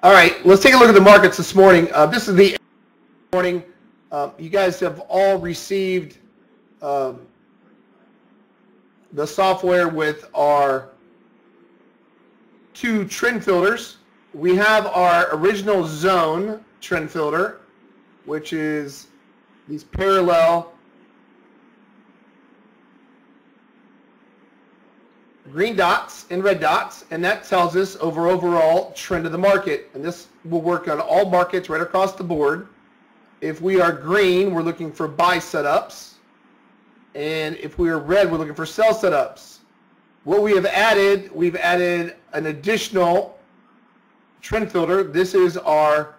All right, let's take a look at the markets this morning. Uh, this is the morning. Uh, you guys have all received um, the software with our two trend filters. We have our original zone trend filter, which is these parallel green dots and red dots, and that tells us over overall trend of the market. And this will work on all markets right across the board. If we are green, we're looking for buy setups. And if we are red, we're looking for sell setups. What we have added, we've added an additional trend filter. This is our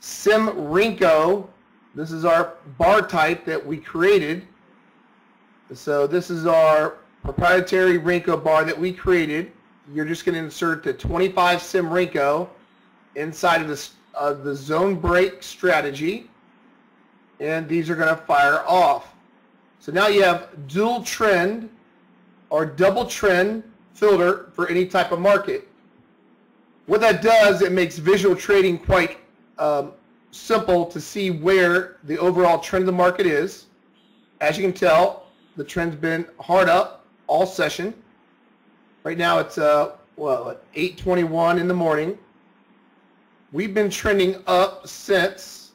Sim Simrinko. This is our bar type that we created. So this is our proprietary Renko bar that we created. You're just going to insert the 25 sim Renko inside of the, uh, the zone break strategy and these are going to fire off. So now you have dual trend or double trend filter for any type of market. What that does, it makes visual trading quite um, simple to see where the overall trend of the market is. As you can tell, the trend's been hard up all session. Right now it's uh, well, 8.21 in the morning. We've been trending up since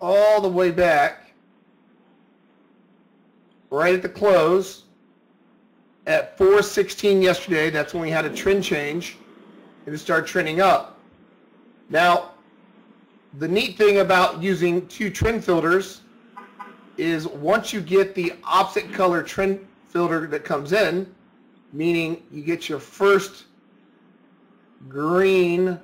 all the way back right at the close at 4.16 yesterday. That's when we had a trend change and it started trending up. Now, the neat thing about using two trend filters is once you get the opposite color trend filter that comes in, meaning you get your first green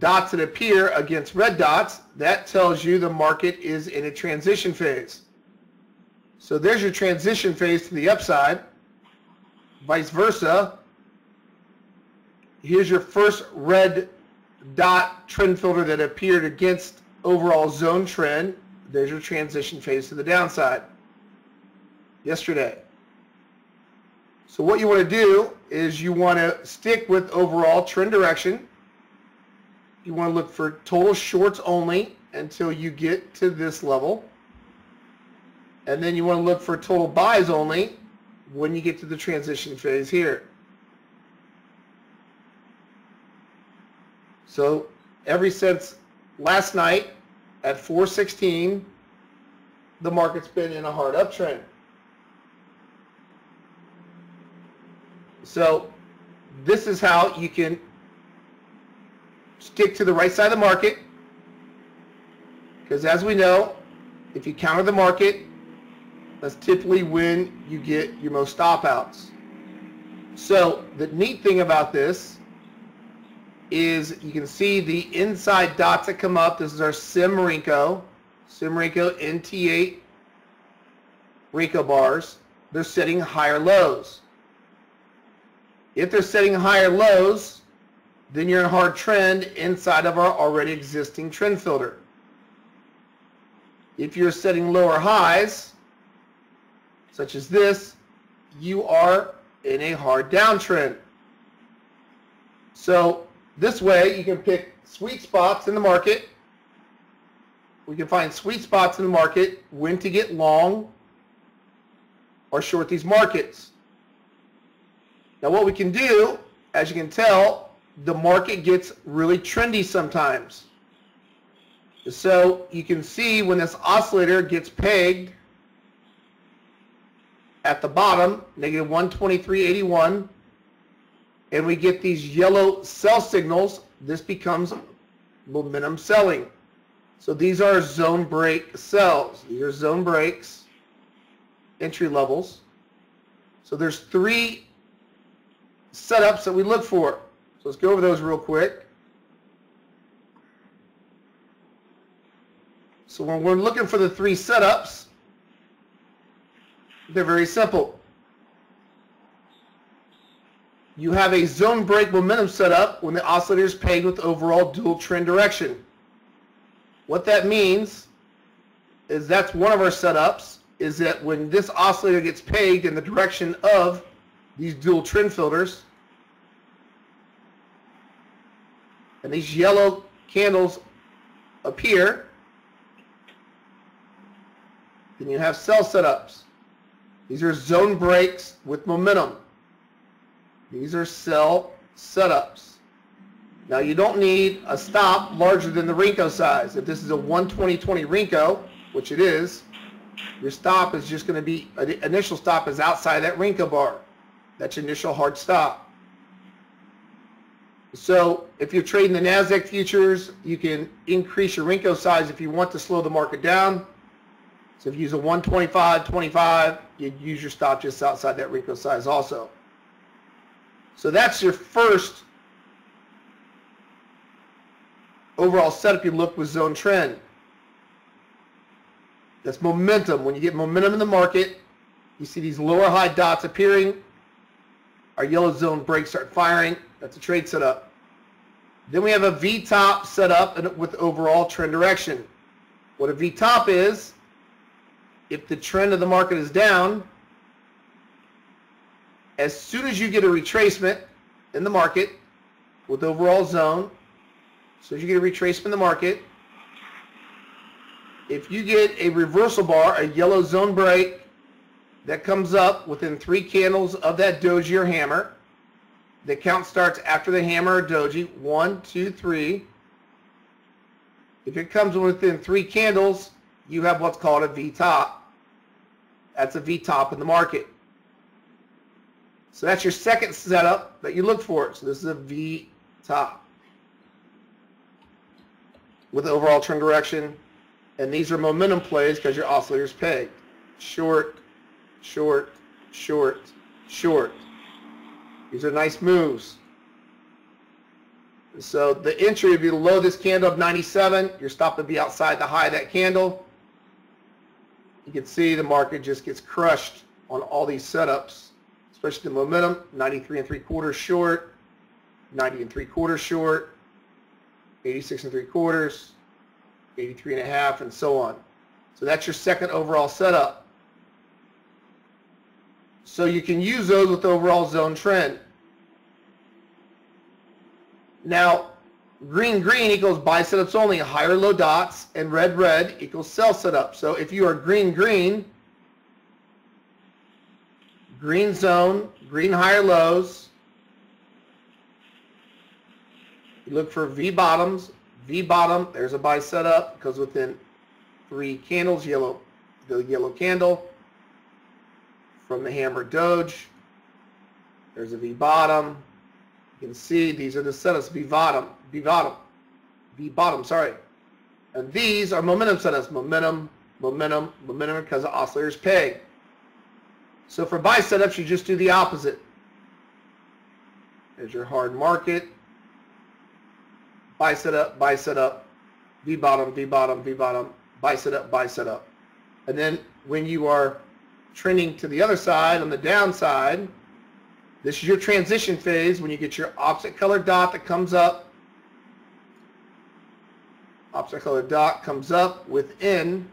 dots that appear against red dots, that tells you the market is in a transition phase. So there's your transition phase to the upside. Vice versa, here's your first red dot trend filter that appeared against overall zone trend. There's your transition phase to the downside yesterday. So what you want to do is you want to stick with overall trend direction. You want to look for total shorts only until you get to this level. And then you want to look for total buys only when you get to the transition phase here. So ever since last night at 416, the market's been in a hard uptrend. So this is how you can stick to the right side of the market because as we know, if you counter the market, that's typically when you get your most stop outs. So the neat thing about this is you can see the inside dots that come up. This is our Simrinko, Simrinko NT8 Renko bars. They're setting higher lows. If they're setting higher lows, then you're in a hard trend inside of our already existing trend filter. If you're setting lower highs, such as this, you are in a hard downtrend. So this way you can pick sweet spots in the market. We can find sweet spots in the market when to get long or short these markets. Now what we can do, as you can tell, the market gets really trendy sometimes. So you can see when this oscillator gets pegged at the bottom, negative 123.81, and we get these yellow sell signals, this becomes momentum selling. So these are zone break sells. These are zone breaks, entry levels. So there's three setups that we look for. So let's go over those real quick. So when we're looking for the three setups, they're very simple. You have a zone break momentum setup when the oscillator is pegged with overall dual trend direction. What that means is that's one of our setups, is that when this oscillator gets pegged in the direction of these dual trend filters, and these yellow candles appear, then you have sell setups. These are zone breaks with momentum. These are sell setups. Now you don't need a stop larger than the Renko size. If this is a 120-20 Renko, which it is, your stop is just going to be, initial stop is outside that Renko bar. That's your initial hard stop. So if you're trading the NASDAQ futures, you can increase your Renko size if you want to slow the market down. So if you use a 125, 25, you'd use your stop just outside that Renko size also. So that's your first overall setup you look with zone trend. That's momentum. When you get momentum in the market, you see these lower high dots appearing. Our yellow zone breaks start firing. That's a trade setup. Then we have a V-top set up with overall trend direction. What a V-top is, if the trend of the market is down, as soon as you get a retracement in the market with overall zone, so as you get a retracement in the market, if you get a reversal bar, a yellow zone break that comes up within three candles of that doji or hammer, the count starts after the hammer or doji. One, two, three. If it comes within three candles, you have what's called a V-top. That's a V-top in the market. So that's your second setup that you look for. So this is a V-top with overall trend direction. And these are momentum plays because your oscillator's pegged. Short, short, short, short. These are nice moves. So the entry would be below this candle of 97. Your stop would be outside the high of that candle. You can see the market just gets crushed on all these setups, especially the momentum, 93 and 3 quarters short, 90 and 3 quarters short, 86 and 3 quarters, 83 and a half, and so on. So that's your second overall setup. So you can use those with overall zone trend. Now, green green equals buy setups only, higher low dots, and red red equals sell setup. So if you are green green, green zone, green higher lows, You look for V bottoms, V bottom, there's a buy setup, goes within three candles, yellow, the yellow candle from the hammer doji. There's a V bottom. You can see these are the setups, V bottom, V bottom, V bottom, sorry. And these are momentum setups, momentum, momentum, momentum because the oscillator's peg. So for buy setups, you just do the opposite. There's your hard market buy set up, buy set up, V bottom, V bottom, V bottom, buy set up, buy set up. And then when you are trending to the other side on the downside, this is your transition phase when you get your opposite color dot that comes up. Opposite color dot comes up within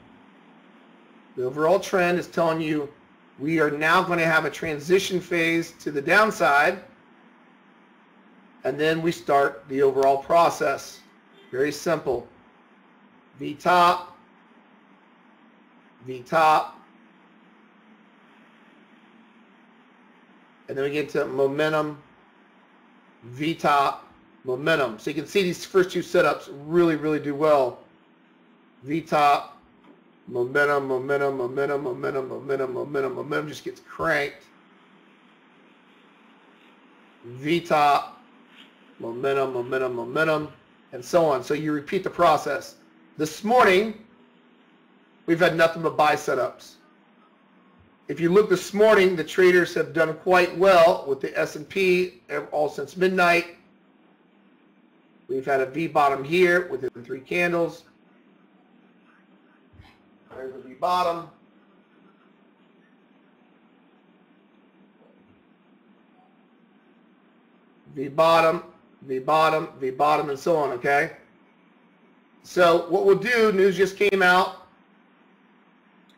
the overall trend is telling you we are now going to have a transition phase to the downside and then we start the overall process. Very simple. V-top, V-top, and then we get to momentum, V-top, momentum. So you can see these first two setups really, really do well. V-top, momentum, momentum, momentum, momentum, momentum, momentum, momentum just gets cranked. V-top, momentum, momentum, momentum, and so on. So you repeat the process. This morning, we've had nothing but buy setups. If you look this morning, the traders have done quite well with the S&P all since midnight. We've had a V bottom here within three candles. There's a V bottom. V bottom. V bottom, V bottom, and so on, okay? So what we'll do, news just came out.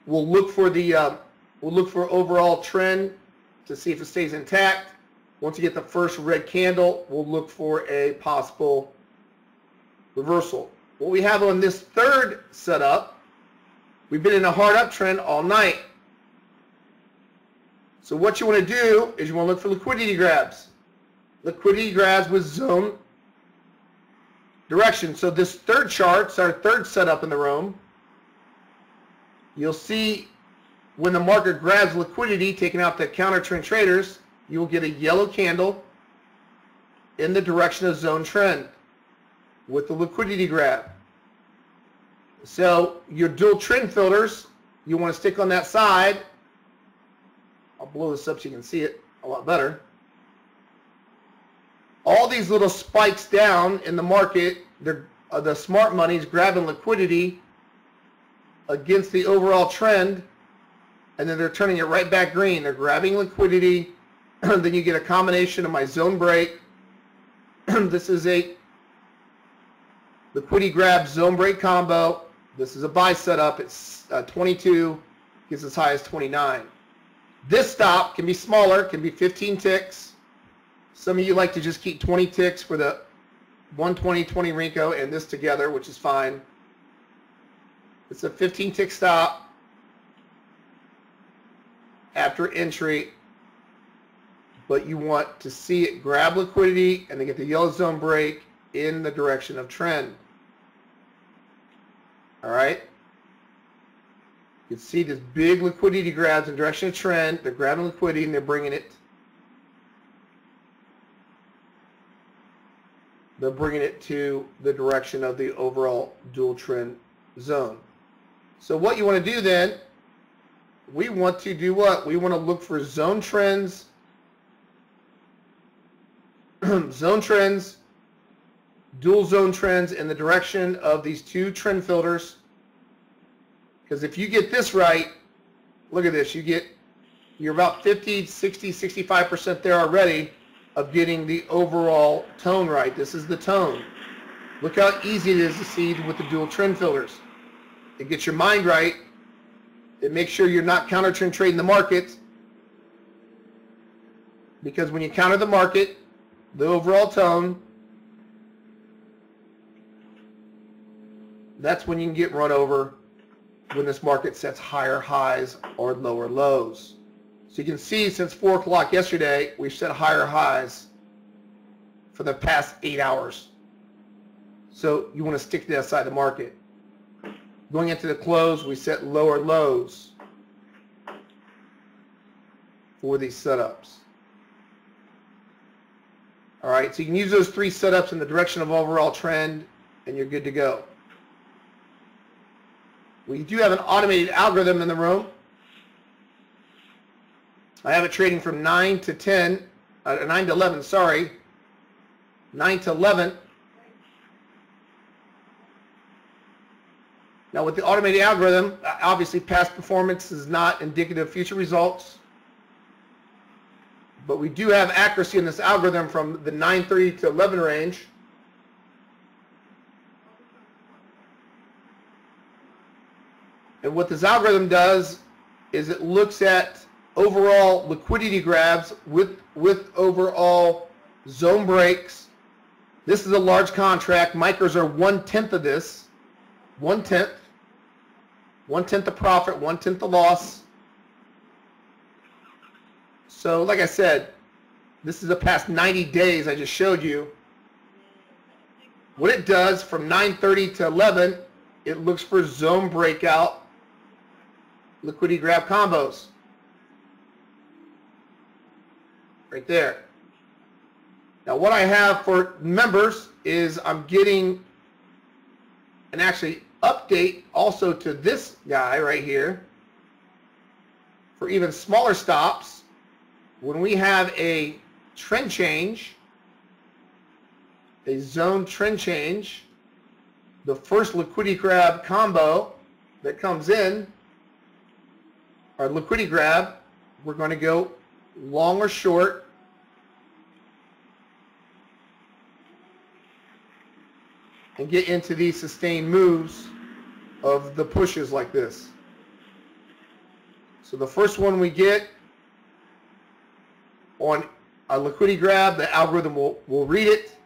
We'll look for the, uh, we'll look for overall trend to see if it stays intact. Once you get the first red candle, we'll look for a possible reversal. What we have on this third setup, we've been in a hard uptrend all night. So what you want to do is you want to look for liquidity grabs. Liquidity grabs with zone direction. So this third chart's our third setup in the room. You'll see when the market grabs liquidity, taking out the counter trend traders, you will get a yellow candle in the direction of zone trend with the liquidity grab. So your dual trend filters, you want to stick on that side. I'll blow this up so you can see it a lot better. All these little spikes down in the market, uh, the smart money is grabbing liquidity against the overall trend, and then they're turning it right back green. They're grabbing liquidity. then you get a combination of my zone break. this is a liquidity grab zone break combo. This is a buy setup. It's uh, 22, gets as high as 29. This stop can be smaller, can be 15 ticks. Some of you like to just keep 20 ticks for the 120, 20 Renko and this together, which is fine. It's a 15 tick stop after entry, but you want to see it grab liquidity and then get the yellow zone break in the direction of trend. All right? You can see this big liquidity grabs in direction of trend. They're grabbing liquidity and they're bringing it. They're bringing it to the direction of the overall dual trend zone. So what you want to do then, we want to do what? We want to look for zone trends, zone trends, dual zone trends in the direction of these two trend filters. Because if you get this right, look at this, you get, you're about 50, 60, 65% there already of getting the overall tone right. This is the tone. Look how easy it is to see with the dual trend filters. It gets your mind right. It makes sure you're not counter trend trading the market. Because when you counter the market, the overall tone, that's when you can get run over when this market sets higher highs or lower lows. So you can see since 4 o'clock yesterday, we've set higher highs for the past eight hours. So you want to stick to that side of the market. Going into the close, we set lower lows for these setups. All right, so you can use those three setups in the direction of overall trend, and you're good to go. We do have an automated algorithm in the room. I have it trading from 9 to 10, uh, 9 to 11, sorry, 9 to 11 Now with the automated algorithm, uh, obviously past performance is not indicative of future results. But we do have accuracy in this algorithm from the 930 to 11 range. And what this algorithm does is it looks at overall liquidity grabs with, with overall zone breaks. This is a large contract. Micros are one-tenth of this. One-tenth one-tenth the profit, one-tenth the loss. So like I said, this is the past 90 days I just showed you. What it does from 9.30 to 11, it looks for zone breakout liquidity grab combos. Right there. Now what I have for members is I'm getting, and actually update also to this guy right here for even smaller stops. When we have a trend change a zone trend change the first liquidity grab combo that comes in our liquidity grab we're going to go long or short. And get into these sustained moves of the pushes like this. So the first one we get on a liquidity grab, the algorithm will, will read it.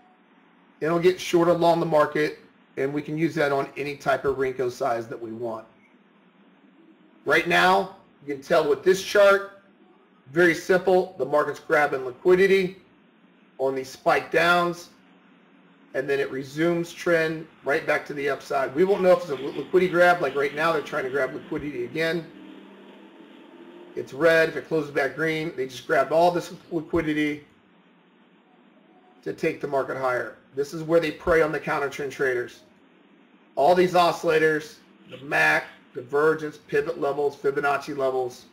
It'll get short along the market and we can use that on any type of Renko size that we want. Right now, you can tell with this chart, very simple, the market's grabbing liquidity on these spike downs, and then it resumes trend right back to the upside. We won't know if it's a liquidity grab, like right now they're trying to grab liquidity again. It's red, if it closes back green, they just grabbed all this liquidity to take the market higher. This is where they prey on the counter trend traders. All these oscillators, the MAC, divergence, pivot levels, Fibonacci levels,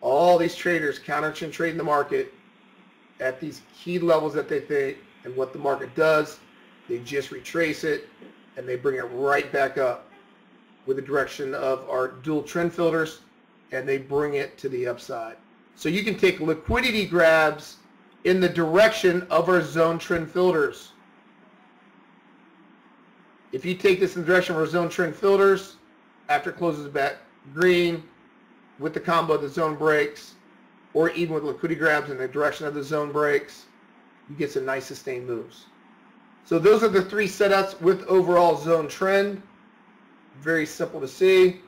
all these traders counter trend trading the market at these key levels that they think and what the market does, they just retrace it and they bring it right back up with the direction of our dual trend filters and they bring it to the upside. So you can take liquidity grabs in the direction of our zone trend filters. If you take this in the direction of our zone trend filters, after it closes back green, with the combo of the zone breaks, or even with liquidity grabs in the direction of the zone breaks, you get some nice sustained moves. So those are the three setups with overall zone trend. Very simple to see.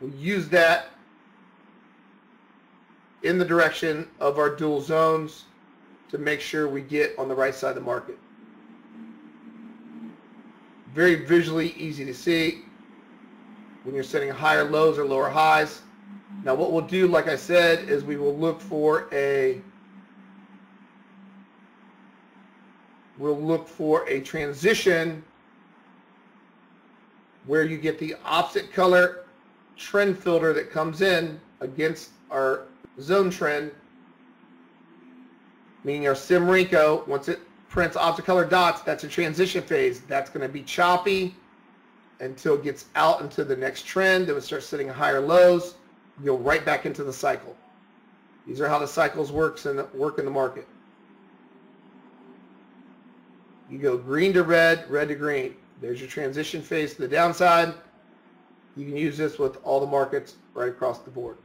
We'll use that in the direction of our dual zones to make sure we get on the right side of the market. Very visually easy to see when you're setting higher lows or lower highs. Now what we'll do, like I said, is we will look for a we'll look for a transition where you get the opposite color trend filter that comes in against our zone trend, meaning our sim Renko, once it prints opposite color dots, that's a transition phase. That's going to be choppy until it gets out into the next trend. It will start setting higher lows. You'll right back into the cycle. These are how the cycles works and work in the market. You go green to red, red to green. There's your transition phase to the downside. You can use this with all the markets right across the board.